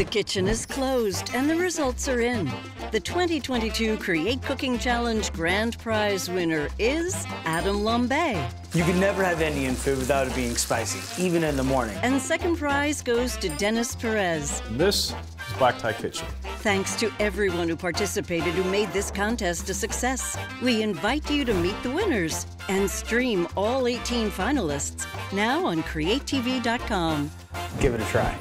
The kitchen is closed and the results are in. The 2022 Create Cooking Challenge Grand Prize winner is Adam Lombay. You can never have Indian food without it being spicy, even in the morning. And second prize goes to Dennis Perez. This is Black Tie Kitchen. Thanks to everyone who participated who made this contest a success. We invite you to meet the winners and stream all 18 finalists now on CreateTV.com. Give it a try.